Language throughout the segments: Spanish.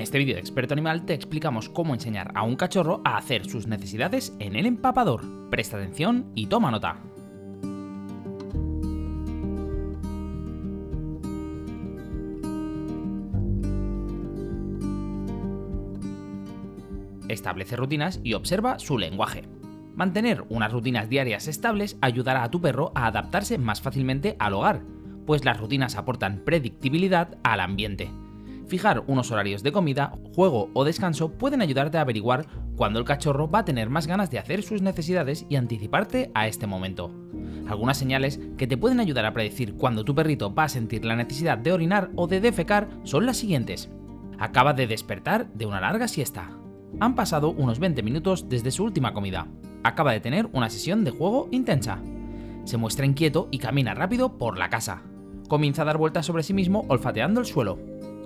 En este vídeo de Experto Animal te explicamos cómo enseñar a un cachorro a hacer sus necesidades en el empapador. Presta atención y toma nota. Establece rutinas y observa su lenguaje. Mantener unas rutinas diarias estables ayudará a tu perro a adaptarse más fácilmente al hogar, pues las rutinas aportan predictibilidad al ambiente. Fijar unos horarios de comida, juego o descanso pueden ayudarte a averiguar cuándo el cachorro va a tener más ganas de hacer sus necesidades y anticiparte a este momento. Algunas señales que te pueden ayudar a predecir cuándo tu perrito va a sentir la necesidad de orinar o de defecar son las siguientes. Acaba de despertar de una larga siesta. Han pasado unos 20 minutos desde su última comida. Acaba de tener una sesión de juego intensa. Se muestra inquieto y camina rápido por la casa. Comienza a dar vueltas sobre sí mismo olfateando el suelo.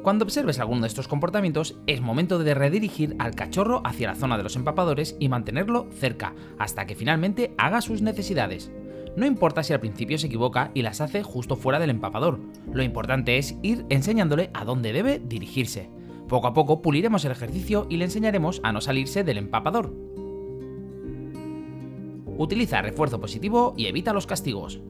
Cuando observes alguno de estos comportamientos, es momento de redirigir al cachorro hacia la zona de los empapadores y mantenerlo cerca, hasta que finalmente haga sus necesidades. No importa si al principio se equivoca y las hace justo fuera del empapador, lo importante es ir enseñándole a dónde debe dirigirse. Poco a poco puliremos el ejercicio y le enseñaremos a no salirse del empapador. Utiliza refuerzo positivo y evita los castigos.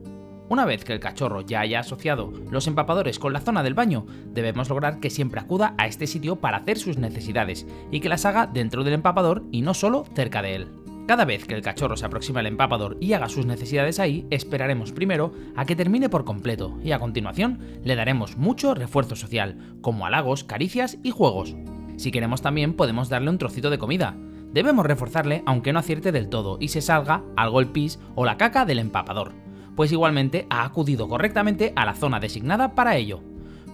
Una vez que el cachorro ya haya asociado los empapadores con la zona del baño, debemos lograr que siempre acuda a este sitio para hacer sus necesidades y que las haga dentro del empapador y no solo cerca de él. Cada vez que el cachorro se aproxima al empapador y haga sus necesidades ahí, esperaremos primero a que termine por completo y a continuación le daremos mucho refuerzo social, como halagos, caricias y juegos. Si queremos también podemos darle un trocito de comida. Debemos reforzarle aunque no acierte del todo y se salga algo el pis o la caca del empapador, pues igualmente ha acudido correctamente a la zona designada para ello.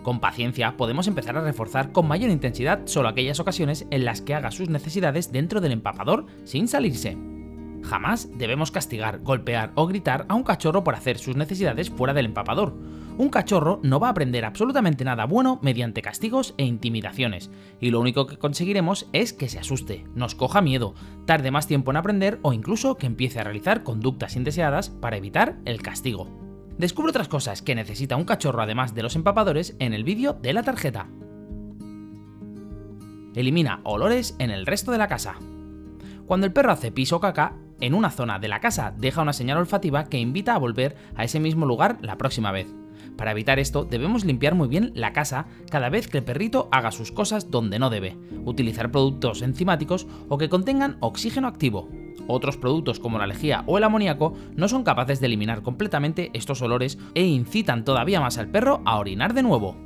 Con paciencia podemos empezar a reforzar con mayor intensidad solo aquellas ocasiones en las que haga sus necesidades dentro del empapador sin salirse. Jamás debemos castigar, golpear o gritar a un cachorro por hacer sus necesidades fuera del empapador. Un cachorro no va a aprender absolutamente nada bueno mediante castigos e intimidaciones, y lo único que conseguiremos es que se asuste, nos coja miedo, tarde más tiempo en aprender o incluso que empiece a realizar conductas indeseadas para evitar el castigo. Descubre otras cosas que necesita un cachorro además de los empapadores en el vídeo de la tarjeta. Elimina olores en el resto de la casa. Cuando el perro hace piso o caca, en una zona de la casa deja una señal olfativa que invita a volver a ese mismo lugar la próxima vez. Para evitar esto, debemos limpiar muy bien la casa cada vez que el perrito haga sus cosas donde no debe, utilizar productos enzimáticos o que contengan oxígeno activo, otros productos como la lejía o el amoníaco no son capaces de eliminar completamente estos olores e incitan todavía más al perro a orinar de nuevo.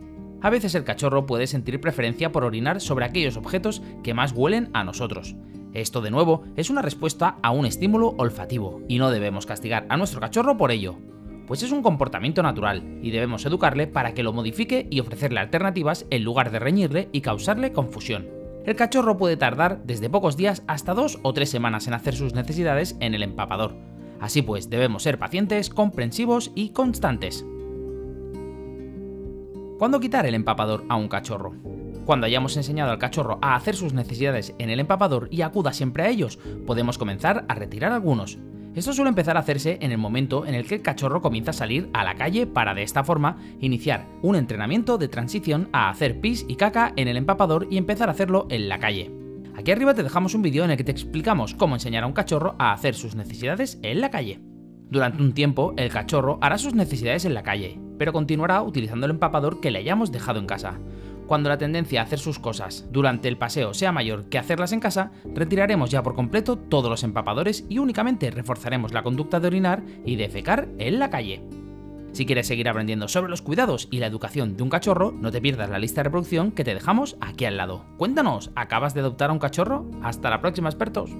A veces el cachorro puede sentir preferencia por orinar sobre aquellos objetos que más huelen a nosotros. Esto de nuevo es una respuesta a un estímulo olfativo y no debemos castigar a nuestro cachorro por ello, pues es un comportamiento natural y debemos educarle para que lo modifique y ofrecerle alternativas en lugar de reñirle y causarle confusión el cachorro puede tardar desde pocos días hasta dos o tres semanas en hacer sus necesidades en el empapador. Así pues, debemos ser pacientes, comprensivos y constantes. ¿Cuándo quitar el empapador a un cachorro? Cuando hayamos enseñado al cachorro a hacer sus necesidades en el empapador y acuda siempre a ellos, podemos comenzar a retirar algunos. Esto suele empezar a hacerse en el momento en el que el cachorro comienza a salir a la calle para de esta forma iniciar un entrenamiento de transición a hacer pis y caca en el empapador y empezar a hacerlo en la calle. Aquí arriba te dejamos un vídeo en el que te explicamos cómo enseñar a un cachorro a hacer sus necesidades en la calle. Durante un tiempo, el cachorro hará sus necesidades en la calle, pero continuará utilizando el empapador que le hayamos dejado en casa. Cuando la tendencia a hacer sus cosas durante el paseo sea mayor que hacerlas en casa, retiraremos ya por completo todos los empapadores y únicamente reforzaremos la conducta de orinar y defecar en la calle. Si quieres seguir aprendiendo sobre los cuidados y la educación de un cachorro, no te pierdas la lista de reproducción que te dejamos aquí al lado. Cuéntanos, ¿acabas de adoptar a un cachorro? Hasta la próxima, expertos.